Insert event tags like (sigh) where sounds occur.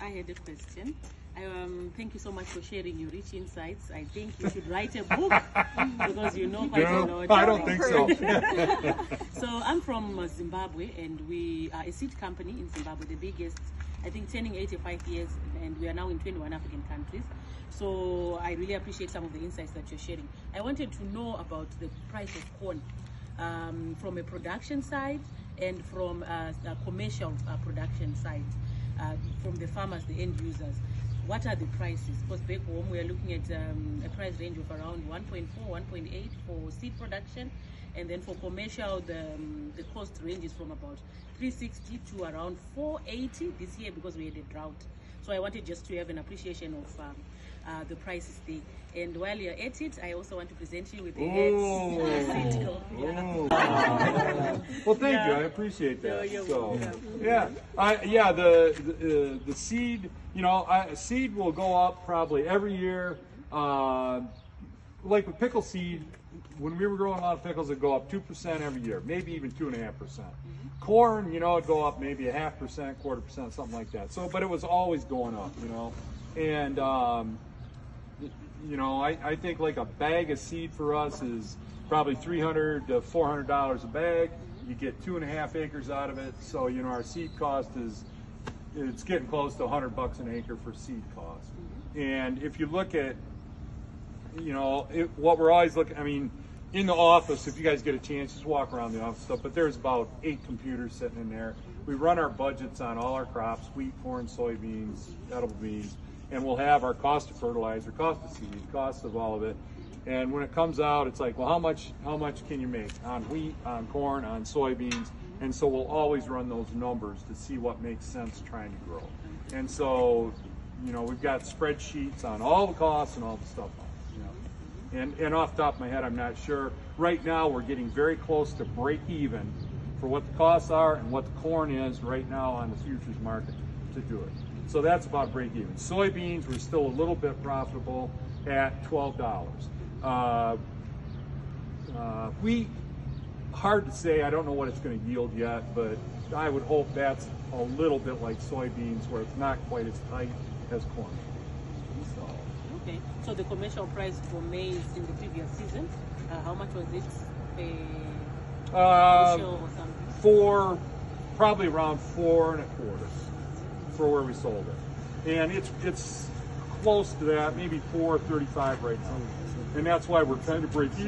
I had a question. Um, thank you so much for sharing your rich insights. I think you should write a book (laughs) because you know quite a lot. I don't think so. (laughs) So I'm from uh, Zimbabwe, and we are a seed company in Zimbabwe, the biggest. I think turning 85 years, and we are now in 21 African countries. So I really appreciate some of the insights that you're sharing. I wanted to know about the price of corn um, from a production side and from uh, a commercial uh, production side, uh, from the farmers, the end users. What are the prices? Because back home we are looking at um, a price range of around 1.4, 1.8 for seed production, and then for commercial, the, um, the cost ranges from about 360 to around 480 this year because we had a drought. So I wanted just to have an appreciation of um, uh, the prices there. And while you're at it, I also want to present you with the Ooh. (laughs) heads. Seed co- yeah. Well, thank you. I appreciate that. You're so, yeah, I, yeah. The the, uh, the seed, you know, I, seed will go up probably every year. Uh, like with pickle seed, when we were growing a lot of pickles, it'd go up two percent every year, maybe even two and a half percent. Corn, you know, it'd go up maybe a half percent, quarter percent, something like that. So, but it was always going up, you know, and. Um, you know, I, I think like a bag of seed for us is probably 300 to 400 dollars a bag. You get two and a half acres out of it, so you know our seed cost is it's getting close to 100 bucks an acre for seed cost. And if you look at, you know, it, what we're always looking, I mean, in the office, if you guys get a chance, just walk around the office stuff. But there's about eight computers sitting in there. We run our budgets on all our crops: wheat, corn, soybeans, edible beans and we'll have our cost of fertilizer, cost of seed, cost of all of it. And when it comes out, it's like, well, how much how much can you make on wheat, on corn, on soybeans? And so we'll always run those numbers to see what makes sense trying to grow. And so, you know, we've got spreadsheets on all the costs and all the stuff. You know. And and off the top of my head, I'm not sure. Right now, we're getting very close to break even for what the costs are and what the corn is right now on the futures market to do it. So that's about break even. Soybeans, we're still a little bit profitable at $12. Uh, uh, wheat, hard to say. I don't know what it's going to yield yet, but I would hope that's a little bit like soybeans where it's not quite as tight as corn. So, Okay, so the commercial price for maize in the previous season, uh, how much was it? Uh, uh, or four, probably around four and a quarter for where we sold it. And it's it's close to that, maybe four thirty-five right now. And that's why we're trying to break even.